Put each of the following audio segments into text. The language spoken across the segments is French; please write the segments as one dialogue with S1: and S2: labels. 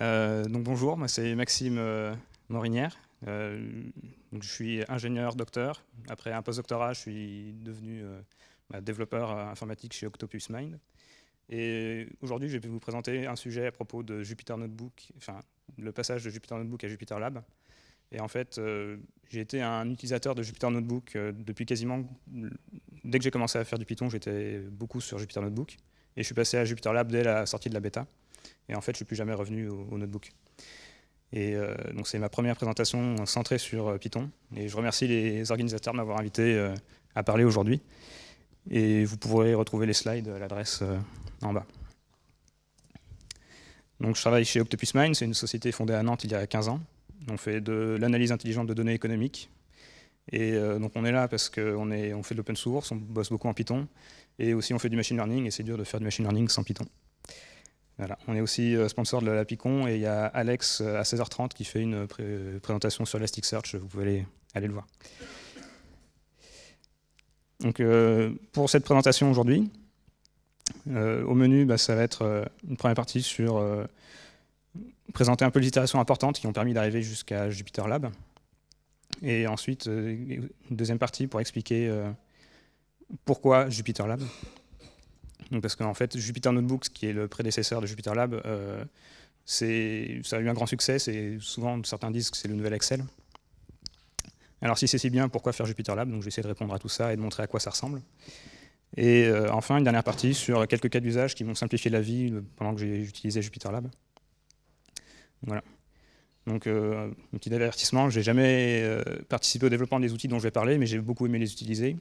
S1: donc bonjour, moi c'est Maxime Morinière. je suis ingénieur docteur. Après un postdoctorat, je suis devenu bah, développeur informatique chez Octopus Mind. Et aujourd'hui, je vais vous présenter un sujet à propos de Jupyter Notebook, enfin le passage de Jupyter Notebook à Jupyter Lab. Et en fait, j'ai été un utilisateur de Jupyter Notebook depuis quasiment dès que j'ai commencé à faire du Python, j'étais beaucoup sur Jupyter Notebook. Et je suis passé à Jupyter Lab dès la sortie de la bêta. Et en fait, je suis plus jamais revenu au, notebook. Et euh, donc c'est ma première présentation centrée sur euh, Python. Et je remercie les organisateurs de m'avoir invité euh, à parler aujourd'hui. Et vous pourrez retrouver les slides à l'adresse en bas. Donc je travaille chez Octopus Mind, c'est une société fondée à Nantes il y a 15 ans. On fait de l'analyse intelligente de données économiques. Et donc on est là parce qu'on on fait de l'open source, on bosse beaucoup en Python. Et aussi, on fait du machine learning, et c'est dur de faire du machine learning sans Python. On est aussi euh, sponsor de la Python, et il y a Alex euh, à 16h30 qui fait une présentation sur Elasticsearch, vous pouvez aller, le voir. Donc, euh, pour cette présentation aujourd'hui, au menu, bah, ça va être une première partie sur présenter un peu les itérations importantes qui ont permis d'arriver jusqu'à Jupyter Lab. Et ensuite, une deuxième partie pour expliquer pourquoi Jupyter Lab Parce qu'en fait, Jupyter Notebooks, qui est le prédécesseur de Jupyter Lab, euh, ça a eu un grand succès. Souvent, certains disent que c'est le nouvel Excel. Alors, si c'est si bien, pourquoi faire Jupyter Lab? Donc, je vais essayer de répondre à tout ça et de montrer à quoi ça ressemble. Et euh, enfin, une dernière partie sur quelques cas d'usage qui m'ont simplifié la vie pendant que j'ai utilisé Jupyter Lab. Voilà. Donc, euh, un petit avertissement, je n'ai jamais participé au développement des outils dont je vais parler, mais j'ai beaucoup aimé les utiliser.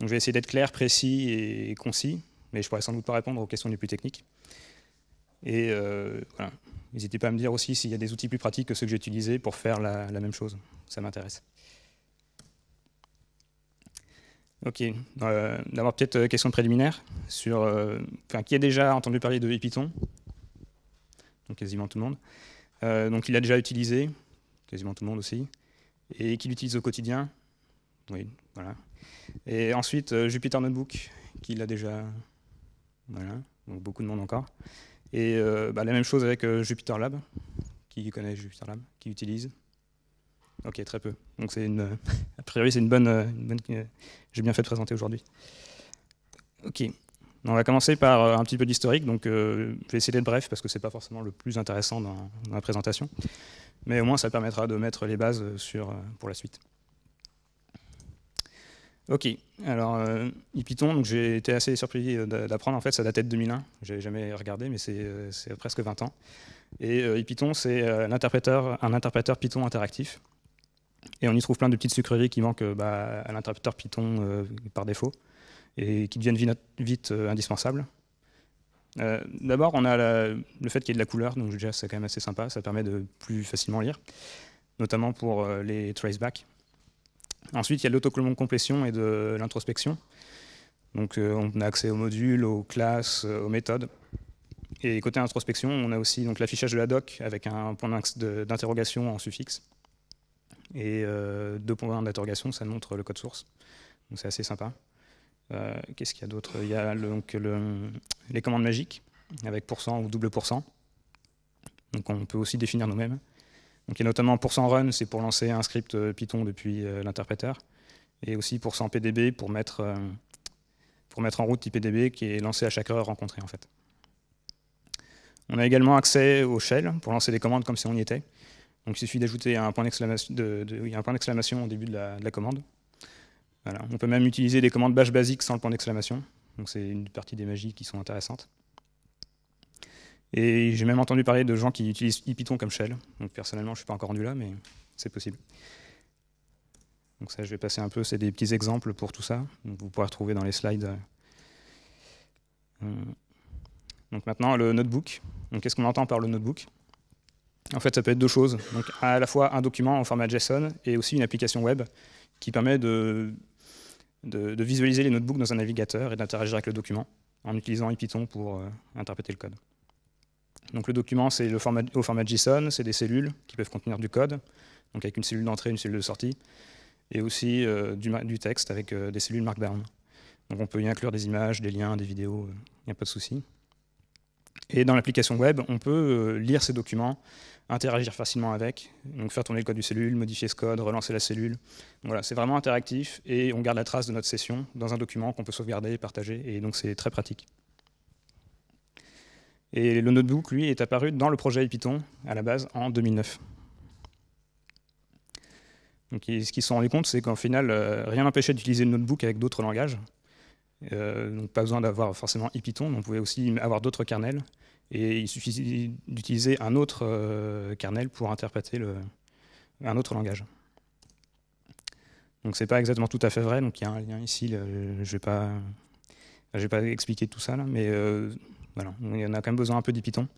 S1: Donc je vais essayer d'être clair, précis et concis, mais je pourrais sans doute pas répondre aux questions les plus techniques. Et euh, voilà. N'hésitez pas à me dire aussi s'il y a des outils plus pratiques que ceux que j'ai utilisés pour faire la, même chose. Ça m'intéresse. Ok. Euh, D'abord, peut-être euh, question préliminaire sur qui a déjà entendu parler de Python Donc, quasiment tout le monde. donc, il a déjà utilisé, quasiment tout le monde aussi. Et qui l'utilise au quotidien Oui, voilà. Et ensuite, Jupyter Notebook, qui l'a déjà. Voilà, donc beaucoup de monde encore. Et euh, bah, la même chose avec euh, Jupyter Lab, qui connaît Jupyter Lab, qui utilise. Ok, très peu. Donc c'est une, a priori c'est une bonne, une bonne j'ai bien fait de présenter aujourd'hui. Ok, on va commencer par un petit peu d'historique. Donc je vais essayer d'être bref parce que c'est pas forcément le plus intéressant dans, dans, la présentation, mais au moins ça permettra de mettre les bases sur pour la suite. Ok, alors euh, Python, j'ai été assez surpris euh, d'apprendre, en fait ça datait de 2001, j'ai jamais regardé mais c'est euh, presque 20 ans. Et euh, c'est un interpréteur, un interpréteur Python interactif. Et on y trouve plein de petites sucreries qui manquent bah, à l'interpréteur Python par défaut et qui deviennent vite, vite indispensables. D'abord on a le fait qu'il y ait de la couleur, donc déjà c'est quand même assez sympa, ça permet de plus facilement lire, notamment pour les tracebacks. Ensuite, il y a l'autocomplétion et de l'introspection. Donc, euh, on a accès aux modules, aux classes, euh, aux méthodes. Et côté introspection, on a aussi l'affichage de la doc avec un point d'interrogation en suffixe. Et euh, deux points d'interrogation, ça montre le code source. Donc, c'est assez sympa. Qu'est-ce qu'il y a d'autre? Il y a donc, les commandes magiques avec pourcent ou double pourcent. Donc, on peut aussi définir nous-mêmes. Donc il y a notamment %run, c'est pour lancer un script euh, Python depuis euh, l'interpréteur, et aussi %pdb pour mettre, euh, pour mettre en route IPDB qui est lancé à chaque heure rencontrée en fait. On a également accès au shell pour lancer des commandes comme si on y était. Donc il suffit d'ajouter un point d'exclamation au début de la, commande. On peut même utiliser des commandes bash basiques sans le point d'exclamation. Donc c'est une partie des magies qui sont intéressantes. Et j'ai même entendu parler de gens qui utilisent Python comme shell. Donc personnellement, je ne suis pas encore rendu là, mais c'est possible. Donc ça, je vais passer un peu, c'est des petits exemples pour tout ça. vous pourrez retrouver dans les slides. Euh, donc maintenant, le notebook. Qu'est-ce qu'on entend par le notebook? En fait, ça peut être deux choses. Donc à la fois un document en format JSON et aussi une application web qui permet de, visualiser les notebooks dans un navigateur et d'interagir avec le document en utilisant IPython pour euh, interpréter le code. Donc le document, c'est au format JSON, c'est des cellules qui peuvent contenir du code, donc avec une cellule d'entrée, une cellule de sortie, et aussi euh, du, texte avec euh, des cellules Markdown. On peut y inclure des images, des liens, des vidéos, il n'y a pas de souci. Et dans l'application web, on peut lire ces documents, interagir facilement avec, faire tourner le code du cellule, modifier ce code, relancer la cellule. voilà, c'est vraiment interactif et on garde la trace de notre session dans un document qu'on peut sauvegarder et partager, et donc c'est très pratique. Et le notebook, lui, est apparu dans le projet Python à la base en 2009. Donc, ce qu'ils se sont rendus compte, c'est qu'en final, euh, rien n'empêchait d'utiliser le notebook avec d'autres langages. Euh, donc pas besoin d'avoir forcément Python, on pouvait aussi avoir d'autres kernels. Et il suffisait d'utiliser un autre euh, kernel pour interpréter un autre langage. Donc c'est pas exactement tout à fait vrai, donc il y a un lien ici, je vais, pas, vais pas expliquer tout ça, là, mais voilà, en a quand même besoin un peu d'Ipython.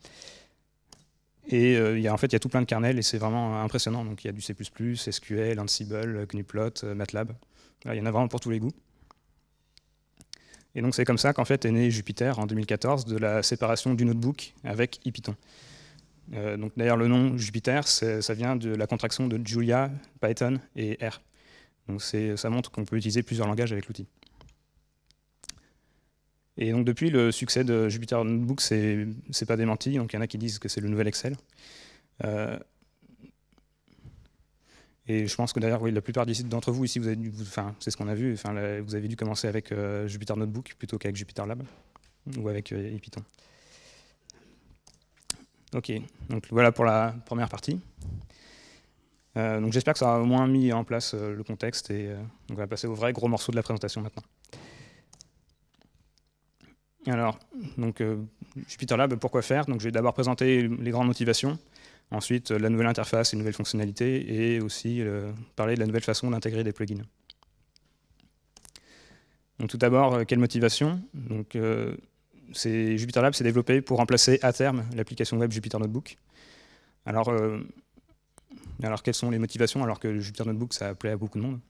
S1: Et euh, en fait, il y a tout plein de kernels et c'est vraiment impressionnant. Donc il y a du C++, SQL, Ansible, Knuplot, euh, MATLAB. il y en a vraiment pour tous les goûts. Et donc c'est comme ça qu'en fait est né Jupyter en 2014 de la séparation du notebook avec Ipython. Euh, donc d'ailleurs le nom Jupyter, ça vient de la contraction de Julia, Python et R. Donc ça montre qu'on peut utiliser plusieurs langages avec l'outil. Et donc depuis, le succès de Jupyter Notebook, c'est pas démenti. Donc il y en a qui disent que c'est le nouvel Excel. Euh, et je pense que d'ailleurs, la plupart d'entre vous ici, vous avez enfin, c'est ce qu'on a vu, vous avez dû commencer avec euh, Jupyter Notebook plutôt qu'avec Jupyter Lab ou avec euh, Python. Ok, donc voilà pour la première partie. donc j'espère que ça a au moins mis en place le contexte et on va passer au vrai gros morceau de la présentation maintenant. Alors, donc, euh, pourquoi faire? Donc, je vais d'abord présenter les grandes motivations, ensuite la nouvelle interface et nouvelles fonctionnalités, et aussi euh, parler de la nouvelle façon d'intégrer des plugins. Donc, tout d'abord, euh, quelle motivation Donc, s'est développé pour remplacer à terme l'application web Jupyter Notebook. Alors, alors, quelles sont les motivations? Alors que Jupyter Notebook, ça plaît à beaucoup de monde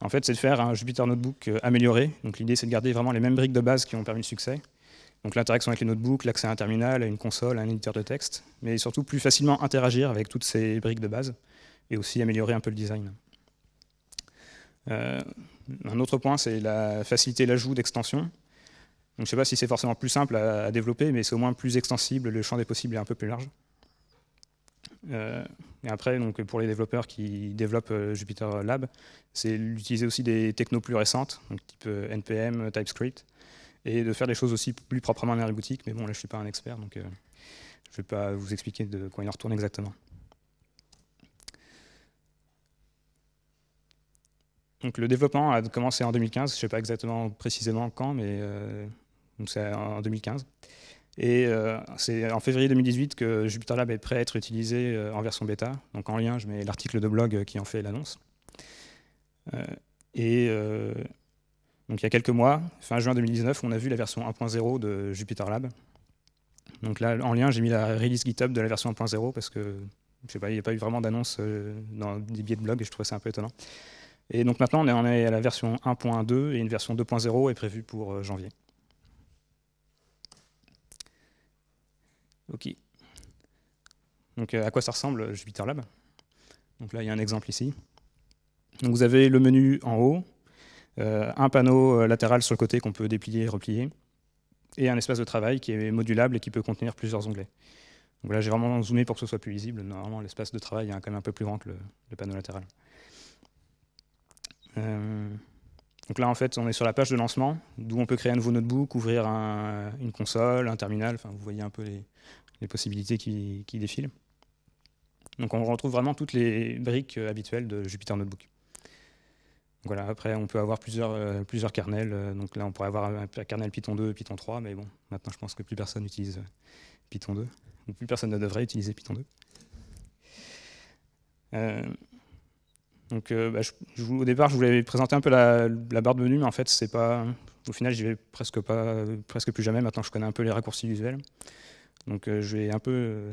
S1: en fait, c'est de faire un Jupyter Notebook euh, amélioré. Donc l'idée, c'est de garder vraiment les mêmes briques de base qui ont permis le succès. Donc l'interaction avec les notebooks, l'accès à un terminal, à une console, à un éditeur de texte, mais surtout plus facilement interagir avec toutes ces briques de base et aussi améliorer un peu le design. Euh, un autre point, c'est la facilité l'ajout d'extensions. Donc, je ne sais pas si c'est forcément plus simple à, développer, mais c'est au moins plus extensible, le champ des possibles est un peu plus large. Euh, et après, donc, pour les développeurs qui développent euh, Jupyter Lab, c'est d'utiliser aussi des technos plus récentes, type euh, NPM, TypeScript, et de faire des choses aussi plus proprement boutique. Mais bon, là, je ne suis pas un expert, donc je ne vais pas vous expliquer de quoi il en retourne exactement. Donc, le développement a commencé en 2015, je ne sais pas exactement précisément quand, mais c'est en 2015. Et euh, c'est en février 2018 que JupyterLab est prêt à être utilisé euh, en version bêta. Donc en lien, je mets l'article de blog qui en fait l'annonce. Euh, et donc il y a quelques mois, fin juin 2019, on a vu la version 1.0 de JupyterLab. Donc là, en lien, j'ai mis la release GitHub de la version 1.0 parce que il n'y a pas eu vraiment d'annonce dans des billets de blog et je trouvais ça un peu étonnant. Et donc maintenant, on est à la version 1.2 et une version 2.0 est prévue pour janvier. Ok. Donc euh, à quoi ça ressemble Jupyter Lab? Donc là, il y a un exemple ici. Donc vous avez le menu en haut, euh, un panneau euh, latéral sur le côté qu'on peut déplier et replier, et un espace de travail qui est modulable et qui peut contenir plusieurs onglets. Donc là, j'ai vraiment zoomé pour que ce soit plus visible. Normalement, l'espace de travail est quand même un peu plus grand que le, panneau latéral. donc là, en fait, on est sur la page de lancement, d'où on peut créer un nouveau notebook, ouvrir une console, un terminal. Enfin, vous voyez un peu les, les possibilités qui, défilent. Donc on retrouve vraiment toutes les briques euh, habituelles de Jupyter Notebook. Voilà, après on peut avoir plusieurs, euh, kernels. Euh, donc là on pourrait avoir un, kernel Python 2, Python 3, mais bon, maintenant je pense que plus personne n'utilise Python 2. Donc plus personne ne devrait utiliser Python 2. donc bah, au départ je voulais présenter un peu la, barre de menu, mais en fait c'est pas. Au final j'y vais presque pas presque plus jamais. Maintenant je connais un peu les raccourcis visuels. Donc euh, je vais un peu euh,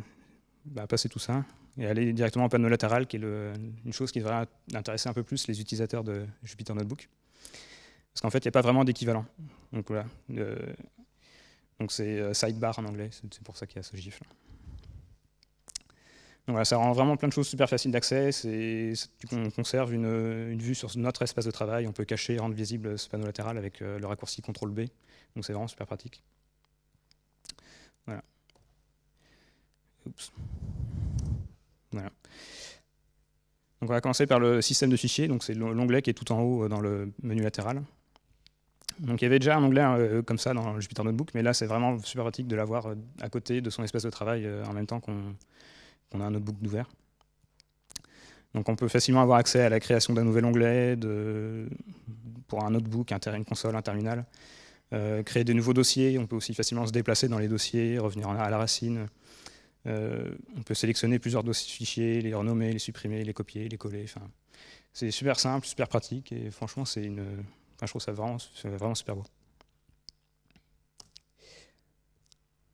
S1: bah, passer tout ça et aller directement au panneau latéral, qui est une chose qui devrait intéresser un peu plus les utilisateurs de Jupyter Notebook. Parce qu'en fait, il n'y a pas vraiment d'équivalent. Donc voilà. donc c'est euh, sidebar en anglais, c'est pour ça qu'il y a ce gif. Là. Donc voilà, ça rend vraiment plein de choses super faciles d'accès. On conserve une, une, vue sur notre espace de travail. On peut cacher et rendre visible ce panneau latéral avec le raccourci CTRL B. Donc c'est vraiment super pratique. Voilà. Voilà. Donc on va commencer par le système de fichiers. Donc c'est l'onglet qui est tout en haut dans le menu latéral. Donc il y avait déjà un onglet euh, comme ça dans Jupyter Notebook, mais là c'est vraiment super pratique de l'avoir euh, à côté de son espace de travail euh, en même temps qu'on a un notebook ouvert. Donc on peut facilement avoir accès à la création d'un nouvel onglet pour un notebook, une console, un terminal. créer des nouveaux dossiers, on peut aussi facilement se déplacer dans les dossiers, revenir à la racine. On peut sélectionner plusieurs dossiers fichiers, les renommer, les supprimer, les copier, les coller. Enfin, c'est super simple, super pratique et franchement c'est une, je trouve ça vraiment, vraiment super beau.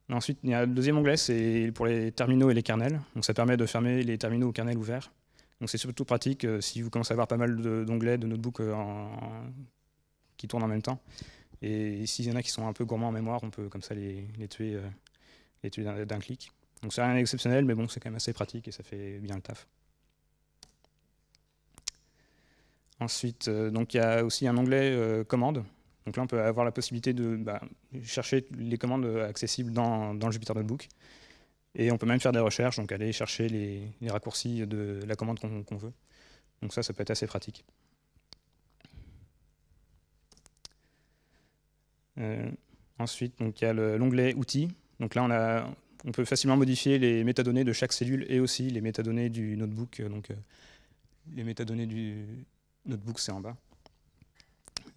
S1: Ensuite, il y a le deuxième onglet, c'est pour les terminaux et les kernels. Donc ça permet de fermer les terminaux ou kernels ouverts. Donc c'est surtout pratique euh, si vous commencez à avoir pas mal d'onglets, de, notebooks euh, qui tournent en même temps. Et s'il y en a qui sont un peu gourmands en mémoire, on peut comme ça euh, les tuer d'un clic. Donc c'est rien d'exceptionnel, mais bon, c'est quand même assez pratique et ça fait bien le taf. Ensuite, euh, donc il y a aussi un onglet euh, commandes. Donc là, on peut avoir la possibilité de bah, chercher les commandes accessibles dans, le Jupyter Notebook. Et on peut même faire des recherches, donc aller chercher les, raccourcis de la commande qu'on veut. Donc ça, ça peut être assez pratique. Euh, ensuite, il y a l'onglet outils. Donc là, on, a, on peut facilement modifier les métadonnées de chaque cellule et aussi les métadonnées du notebook, donc les métadonnées du, Notebook, c'est en bas.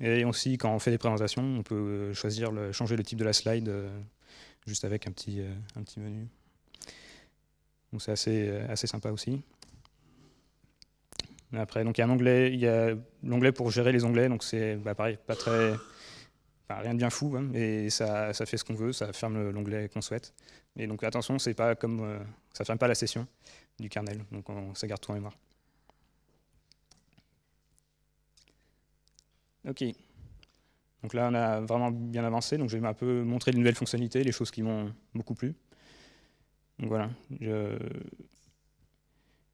S1: Et aussi, quand on fait des présentations, on peut choisir, le, changer le type de la slide euh, juste avec un petit, euh, un petit menu. Donc c'est assez, euh, assez sympa aussi. Après, donc il y a un onglet, il y a l'onglet pour gérer les onglets, donc c'est bah, pareil, pas très, rien de bien fou, hein, et ça, fait ce qu'on veut, ça ferme l'onglet qu'on souhaite. Et donc attention, c'est pas comme, ça ferme pas la session du kernel, donc on, ça garde tout en mémoire. Ok. Donc là, on a vraiment bien avancé. Donc, je vais un peu montrer les nouvelles fonctionnalités, les choses qui m'ont beaucoup plu. Donc voilà.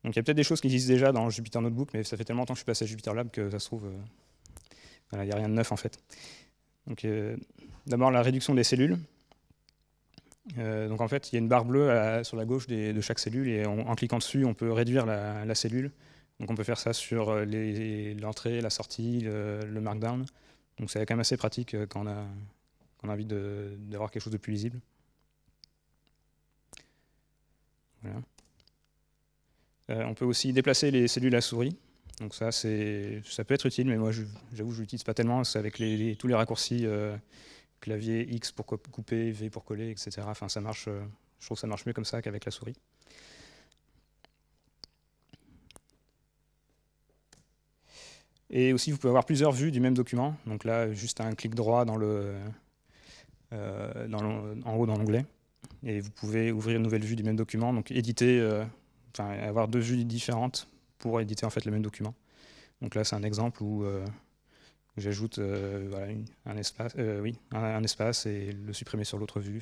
S1: Donc il y a peut-être des choses qui existent déjà dans Jupyter Notebook, mais ça fait tellement longtemps que je suis passé à Jupyter Lab que ça se trouve, euh, il n'y a rien de neuf en fait. Donc euh, d'abord la réduction des cellules. Euh, donc en fait, il y a une barre bleue sur la gauche de chaque cellule et en cliquant dessus, on peut réduire la cellule on peut faire ça sur euh, l'entrée, la sortie, le, markdown. Donc c'est quand même assez pratique euh, quand on a, envie d'avoir quelque chose de plus lisible. Euh, on peut aussi déplacer les cellules à souris. Donc ça, ça peut être utile, mais moi j'avoue je l'utilise pas tellement. C'est avec tous les raccourcis clavier X pour couper, V pour coller, etc. Enfin ça marche. je trouve que ça marche mieux comme ça qu'avec la souris. Et aussi, vous pouvez avoir plusieurs vues du même document. Donc là, juste un clic droit euh, en haut dans l'onglet. Et vous pouvez ouvrir une nouvelle vue du même document. Donc éditer, euh, enfin, avoir deux vues différentes pour éditer en fait le même document. Donc là, c'est un exemple où euh, j'ajoute un, espace, oui, un, espace et le supprimer sur l'autre vue.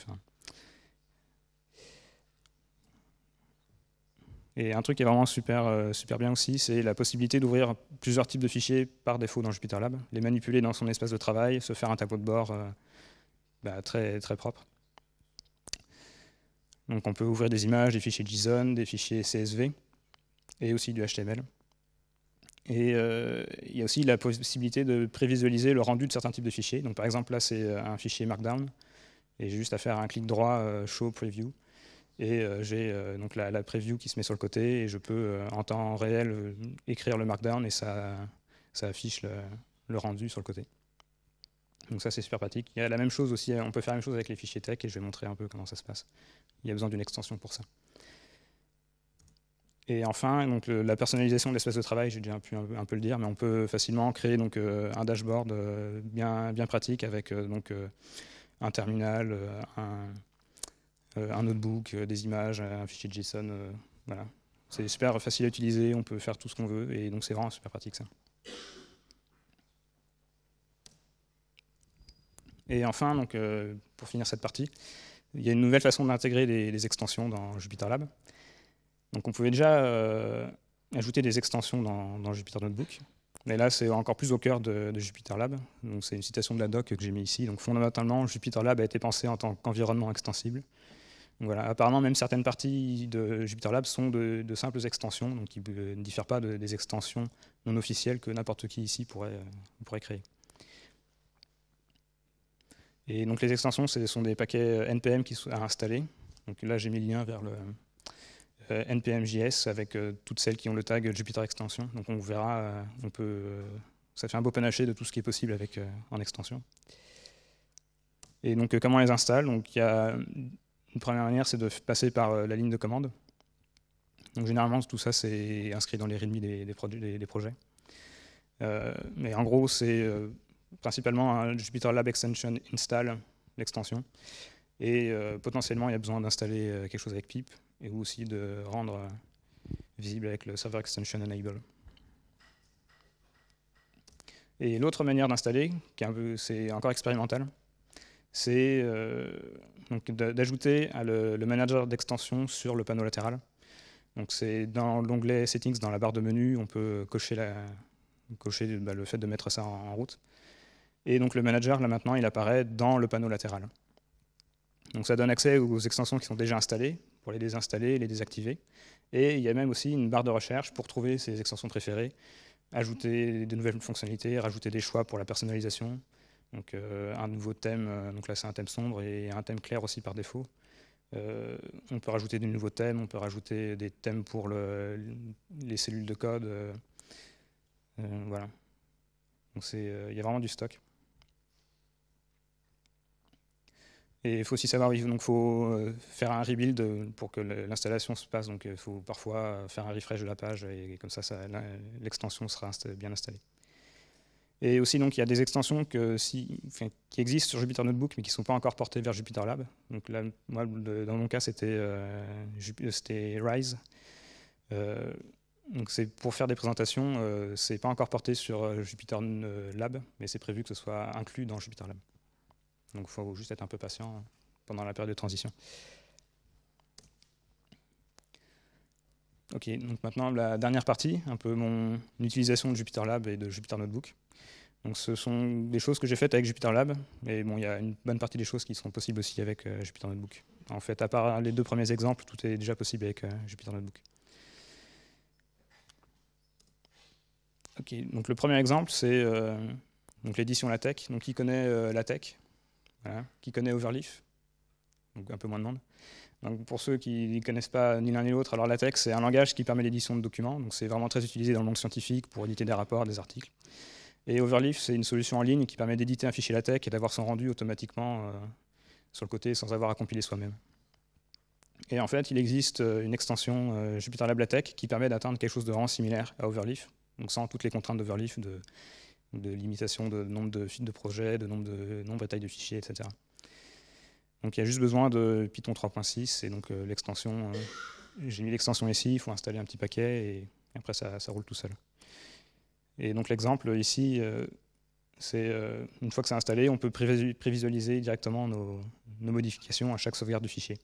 S1: Et un truc qui est vraiment super, euh, super bien aussi, c'est la possibilité d'ouvrir plusieurs types de fichiers par défaut dans Jupyter Lab, les manipuler dans son espace de travail, se faire un tableau de bord euh, bah, très, très propre. Donc on peut ouvrir des images, des fichiers JSON, des fichiers CSV et aussi du HTML. Et euh, il y a aussi la possibilité de prévisualiser le rendu de certains types de fichiers. Donc par exemple là c'est un fichier Markdown et j'ai juste à faire un clic droit Show Preview et euh, j'ai euh, donc la, preview qui se met sur le côté et je peux euh, en temps réel écrire le markdown et ça, ça affiche le, rendu sur le côté. Donc ça c'est super pratique. Il y a la même chose aussi, on peut faire la même chose avec les fichiers tech et je vais montrer un peu comment ça se passe. Il y a besoin d'une extension pour ça. Et enfin, donc, la personnalisation de l'espace de travail, j'ai déjà pu un, peu le dire, mais on peut facilement créer donc, un dashboard bien, bien pratique avec donc, un terminal, un, euh, notebook, euh, des images, un fichier JSON. Euh, voilà. C'est super facile à utiliser, on peut faire tout ce qu'on veut, et donc c'est vraiment super pratique ça. Et enfin, donc, pour finir cette partie, il y a une nouvelle façon d'intégrer des, extensions dans Jupyter Lab. Donc on pouvait déjà ajouter des extensions dans, Jupyter Notebook. Mais là, c'est encore plus au cœur de, de Jupyter Lab. C'est une citation de la doc que j'ai mis ici. Donc fondamentalement, Jupyter Lab a été pensé en tant qu'environnement extensible. voilà, apparemment, même certaines parties de JupyterLab sont de, simples extensions, donc qui ne diffèrent pas des extensions non officielles que n'importe qui ici pourrait, pourrait créer. Et donc les extensions, ce sont des paquets NPM qui sont à installer. Donc là, j'ai mis le lien vers le euh, NPM.js avec euh, toutes celles qui ont le tag Jupyter Extension. Donc on verra, euh, on peut, ça fait un beau panaché de tout ce qui est possible avec en extension. Et donc comment on les installe? Donc y a une première manière, c'est de passer par la ligne de commande. Donc généralement, tout ça, c'est inscrit dans les README des, projets. mais en gros, c'est principalement un Jupyter Lab Extension install l'extension. Et euh, potentiellement, il y a besoin d'installer euh, quelque chose avec pip et aussi de rendre euh, visible avec le server extension enable. Et l'autre manière d'installer, c'est encore expérimental, c'est d'ajouter le, manager d'extension sur le panneau latéral. C'est dans l'onglet Settings, dans la barre de menu, on peut cocher, la, cocher bah, le fait de mettre ça en route. Et donc le manager, là maintenant, il apparaît dans le panneau latéral. Donc ça donne accès aux extensions qui sont déjà installées, pour les désinstaller, les désactiver. Et il y a même aussi une barre de recherche pour trouver ses extensions préférées, ajouter de nouvelles fonctionnalités, rajouter des choix pour la personnalisation. Donc euh, un nouveau thème, euh, donc là c'est un thème sombre et un thème clair aussi par défaut. Euh, on peut rajouter des nouveaux thèmes, on peut rajouter des thèmes pour les cellules de code. voilà. Donc il y a vraiment du stock. Et il faut aussi savoir, donc faut euh, faire un rebuild pour que l'installation se passe. Donc il faut parfois faire un refresh de la page et comme ça, l'extension sera bien installée. Et aussi, donc, il y a des extensions qui existent sur Jupyter Notebook, mais qui ne sont pas encore portées vers Jupyter Lab. Donc là, moi, dans mon cas, c'était euh, Rise. Euh, donc c'est pour faire des présentations, euh, c'est pas encore porté sur Jupyter Lab, mais c'est prévu que ce soit inclus dans Jupyter Lab. Donc il faut juste être un peu patient pendant la période de transition. Ok, donc maintenant la dernière partie, un peu mon utilisation de Jupyter Lab et de Jupyter Notebook. Donc ce sont des choses que j'ai faites avec Jupyter Lab, mais bon, il y a une bonne partie des choses qui sont possibles aussi avec euh, Jupyter Notebook. En fait, à part les deux premiers exemples, tout est déjà possible avec euh, Jupyter Notebook. Ok, donc le premier exemple, c'est euh, l'édition LaTeX. Donc qui connaît LaTeX qui connaît Overleaf Donc un peu moins de monde. Donc pour ceux qui ne connaissent pas ni l'un ni l'autre, alors LaTeX, c'est un langage qui permet l'édition de documents. Donc c'est vraiment très utilisé dans le monde scientifique pour éditer des rapports, des articles. Et Overleaf, c'est une solution en ligne qui permet d'éditer un fichier LaTeX et d'avoir son rendu automatiquement euh, sur le côté sans avoir à compiler soi-même. Et en fait, il existe euh, une extension euh, JupyterLab LaTeX qui permet d'atteindre quelque chose de vraiment similaire à Overleaf, donc sans toutes les contraintes d'Overleaf de limitation de nombre de, de projets, de nombre de nombre et taille de fichiers, etc. Donc il y a juste besoin de Python 3.6 et donc euh, l'extension. Euh, j'ai mis l'extension ici, il faut installer un petit paquet et, après ça, roule tout seul. Et donc l'exemple ici, euh, c'est une fois que c'est installé, on peut prévisualiser directement nos, modifications à chaque sauvegarde du fichier.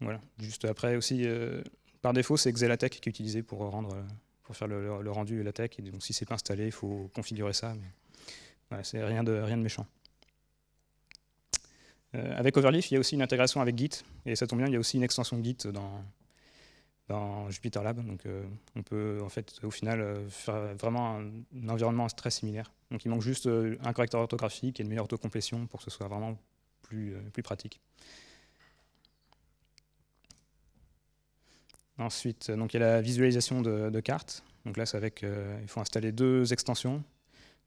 S1: Voilà. Juste après aussi, par défaut, c'est Xelatech qui est utilisé pour rendre pour faire le, rendu. Et donc si c'est pas installé, il faut configurer ça. Mais c'est rien de, rien de méchant. Euh, avec Overleaf, il y a aussi une intégration avec Git. Et ça tombe bien, il y a aussi une extension Git dans, dans Jupyter Lab. Donc euh, on peut en fait au final euh, faire vraiment un, environnement très similaire. Donc il manque juste un correcteur orthographique et une meilleure autocomplétion pour que ce soit vraiment plus, plus pratique. Ensuite, donc, il y a la visualisation de, cartes. Donc là, c'est avec, euh, il faut installer deux extensions.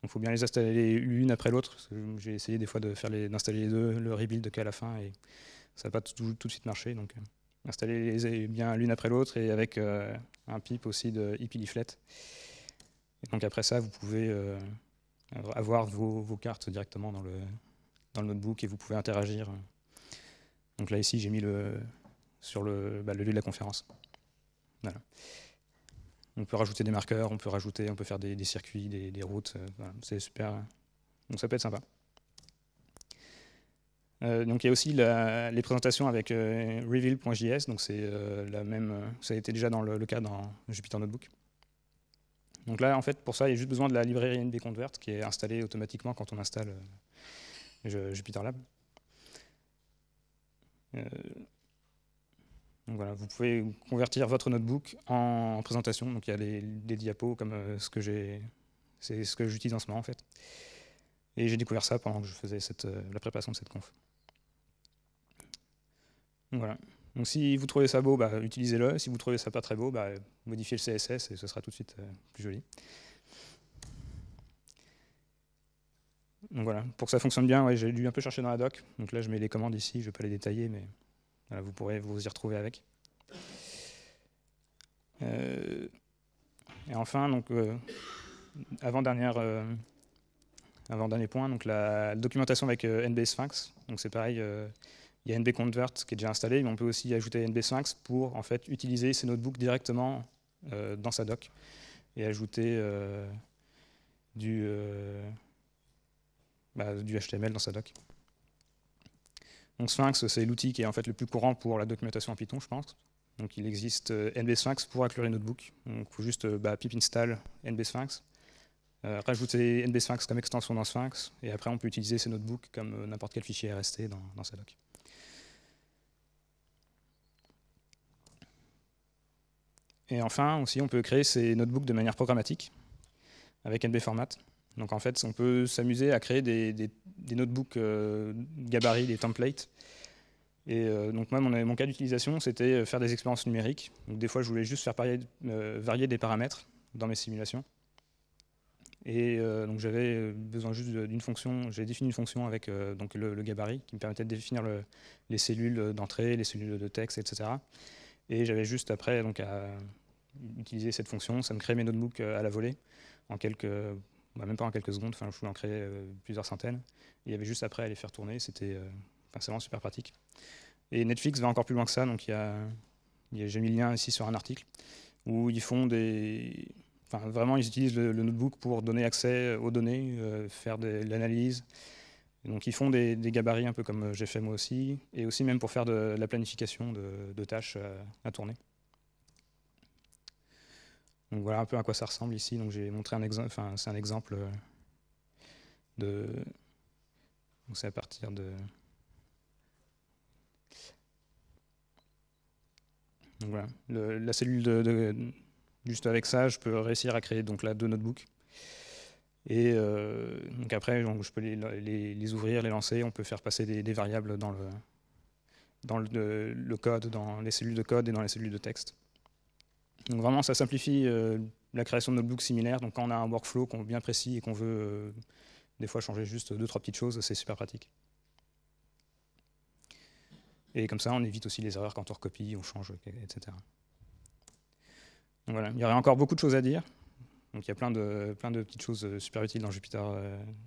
S1: il faut bien les installer l'une après l'autre. J'ai essayé des fois de d'installer les deux, le rebuild qu'à la fin, et ça n'a pas tout, de suite marché. Donc, euh, installer les bien l'une après l'autre et avec euh, un pip aussi de ipleaflet. Et donc après ça, vous pouvez avoir vos, cartes directement dans le, dans le notebook et vous pouvez interagir. Donc là ici, j'ai mis le, sur le, bah, le lieu de la conférence. On peut rajouter des marqueurs, on peut rajouter, on peut faire des, circuits, des, routes. Euh, c'est super. Donc ça peut être sympa. Euh, donc il y a aussi les présentations avec euh, reveal.js, donc c'est ça a été déjà dans le, cas dans Jupyter Notebook. Donc là, en fait, pour ça, il y a juste besoin de la librairie NBConvert qui est installée automatiquement quand on installe Jupyter Lab. Vous pouvez convertir votre notebook en, présentation. Donc il y a des, diapos comme ce que j'ai, c'est ce que j'utilise en ce moment en fait. Et j'ai découvert ça pendant que je faisais cette, la préparation de cette conf. Voilà. Donc si vous trouvez ça beau, bah, utilisez-le. Si vous trouvez ça pas très beau, bah, modifiez le CSS et ce sera tout de suite plus joli. Donc voilà, pour que ça fonctionne bien, j'ai dû un peu chercher dans la doc. Donc là, je mets les commandes ici, je ne vais pas les détailler, mais vous pourrez vous y retrouver avec. Euh, et enfin, donc, euh, avant, dernière, euh, avant dernier point, donc la, documentation avec NB Sphinx. Donc c'est pareil, il y a NB Convert qui est déjà installé, mais on peut aussi ajouter NB Sphinx pour en fait utiliser ces notebooks directement dans sa doc et ajouter du bah, du HTML dans sa doc. Sphinx, c'est l'outil qui est en fait le plus courant pour la documentation en Python, je pense. Donc il existe euh, NB Sphinx pour inclure les notebooks. Donc il faut juste euh, bah, pip install NB Sphinx, euh, rajouter NB Sphinx comme extension dans Sphinx, et après on peut utiliser ces notebooks comme n'importe quel fichier RST dans, dans sa doc. Et enfin, aussi, on peut créer ces notebooks de manière programmatique avec NB Format. Donc en fait, on peut s'amuser à créer des, notebooks euh, gabarits, des templates. Et euh, donc moi, mon, cas d'utilisation, c'était faire des expériences numériques. Donc des fois, je voulais juste faire euh, varier des paramètres dans mes simulations. Et donc j'avais besoin juste d'une fonction, j'ai défini une fonction avec donc le, gabarit qui me permettait de définir les cellules d'entrée, les cellules de texte, etc. Et j'avais juste après donc à utiliser cette fonction, ça me crée mes notebooks à la volée en quelques bah, même pas en quelques secondes, je voulais en créer euh, plusieurs centaines. il y avait juste après à les faire tourner, c'était euh, vraiment super pratique. Et Netflix va encore plus loin que ça, donc j'ai mis le lien ici sur un article, où ils font des... Vraiment, ils utilisent le, notebook pour donner accès aux données, euh, faire de, l'analyse. Donc ils font des, gabarits un peu comme j'ai fait moi aussi, et aussi même pour faire de, la planification de, tâches à tourner. Donc voilà un peu à quoi ça ressemble ici. Donc j'ai montré un exemple, c'est un exemple euh, de. C'est à partir de. Voilà, la cellule de, juste avec ça, je peux réussir à créer donc là deux notebooks. Et euh, donc après, je peux les, ouvrir, les lancer. On peut faire passer des, variables dans le dans le code, dans les cellules de code et dans les cellules de texte. Donc vraiment, ça simplifie euh, la création de notebooks similaires. Donc quand on a un workflow bien précis et qu'on veut euh, des fois changer juste deux, trois petites choses, c'est super pratique. Et comme ça, on évite aussi les erreurs quand on recopie, on change, etc. Donc voilà, il y aurait encore beaucoup de choses à dire. Donc il y a plein de, plein de petites choses euh, super utiles dans Jupyter,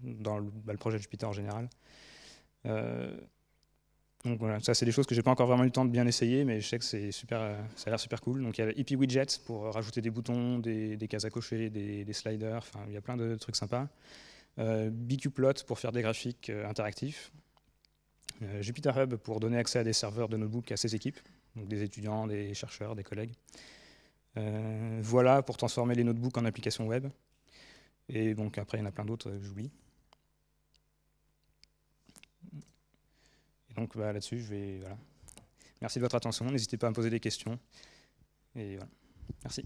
S1: dans le, bah, le, projet Jupyter en général. Donc voilà, ça c'est des choses que j'ai pas encore vraiment eu le temps de bien essayer, mais je sais que c'est super, ça a l'air super cool. Donc il y a EP Widget pour rajouter des boutons, des, cases à cocher, des, sliders, enfin il y a plein de trucs sympas. Euh, BQplot pour faire des graphiques euh, interactifs. Euh, Jupyter Hub pour donner accès à des serveurs de notebook à ses équipes, donc des étudiants, des chercheurs, des collègues. voilà pour transformer les notebooks en applications web. Et donc après il y en a plein d'autres que j'oublie. Donc bah, là-dessus, je vais. Merci de votre attention. N'hésitez pas à me poser des questions. Et voilà. Merci.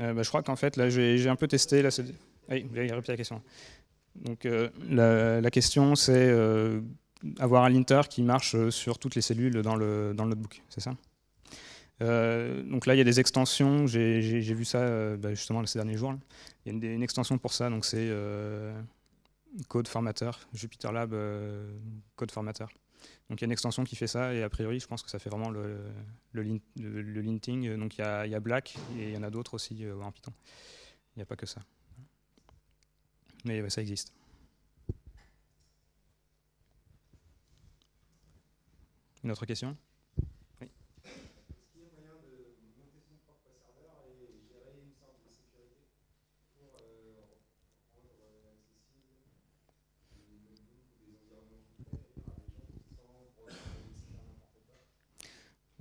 S1: Euh, bah, je crois qu'en fait, là, j'ai un peu testé. Là, oui, vous avez répété la question. Donc, euh, la, question, c'est euh, avoir un linter qui marche sur toutes les cellules dans le, dans le notebook, c'est ça? Donc là, il y a des extensions. J'ai vu ça bah, justement ces derniers jours. Il y a une, une, extension pour ça. Donc c'est Code Formateur, Jupyter Lab Code Formateur. Donc il y a une extension qui fait ça et a priori je pense que ça fait vraiment le, le, linting. Donc il y, a, Black et il y en a d'autres aussi euh, en Python. Il n'y a pas que ça. Mais ça existe. Une autre question?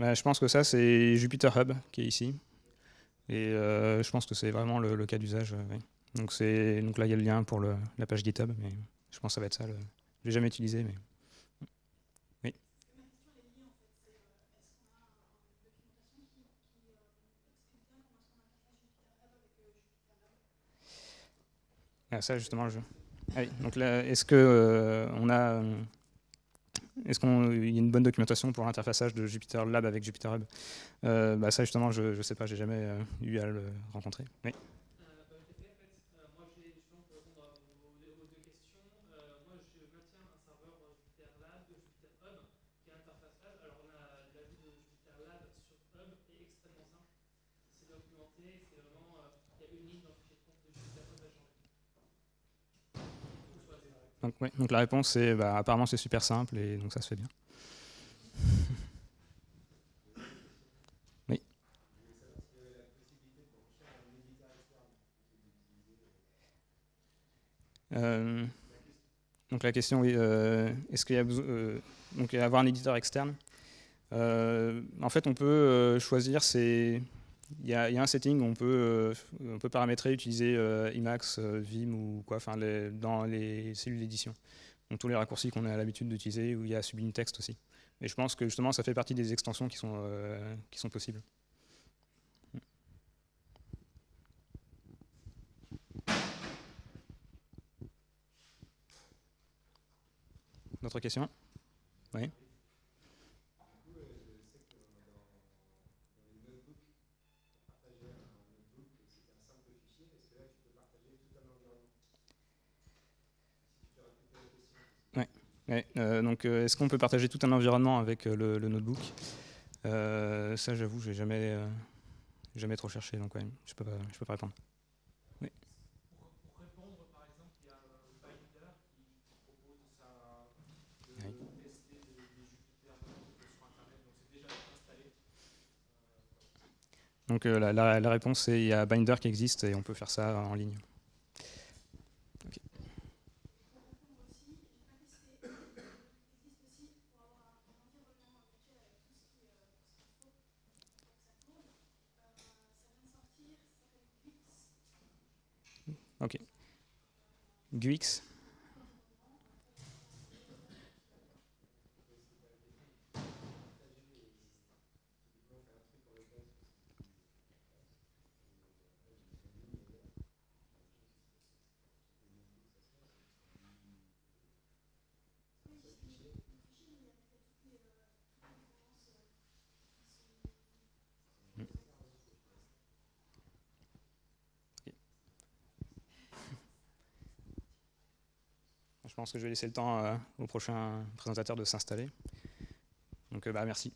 S1: Bah, je pense que ça, c'est Jupyter Hub qui est ici. Et euh, je pense que c'est vraiment le, cas d'usage. Euh, donc, donc là, il y a le lien pour la page GitHub, mais je pense que ça va être ça. Le... Je l'ai jamais utilisé, mais. Oui. Ah, ça, justement, je... Ah oui, donc est-ce que euh, on a est-ce qu'il y a une bonne documentation pour l'interfaçage de Jupyter Lab avec Jupyter Hub? Euh, bah Ça, justement, je ne sais pas, j'ai jamais euh, eu à le rencontrer. Oui. Donc, la réponse c'est bah, apparemment c'est super simple et donc ça se fait bien. oui. Euh, donc la question oui, euh, est-ce qu'il y a besoin euh, donc avoir un éditeur externe? En fait, on peut choisir ces il y, a, un setting où on peut, euh, on peut paramétrer, utiliser euh, Emacs, euh, Vim ou quoi, dans les cellules d'édition. Donc tous les raccourcis qu'on a l'habitude d'utiliser, où il y a Sublime Text aussi. Et je pense que justement, ça fait partie des extensions qui sont, qui sont possibles. D'autres questions? Oui Euh, donc, euh, est-ce qu'on peut partager tout un environnement avec euh, le, notebook? Ça, j'avoue, j'ai jamais, jamais trop cherché, donc ouais, je peux pas, je peux pas répondre. Oui. Pour, répondre, par exemple, il y a Binder qui propose ça, de oui. tester des, des Jupyter sur Internet, donc c'est déjà installé. Donc la, la, la réponse c'est il y a Binder qui existe et on peut faire ça en ligne. Ok. Guix. Je pense que je vais laisser le temps euh, au prochain présentateur de s'installer. Donc euh, bah, merci.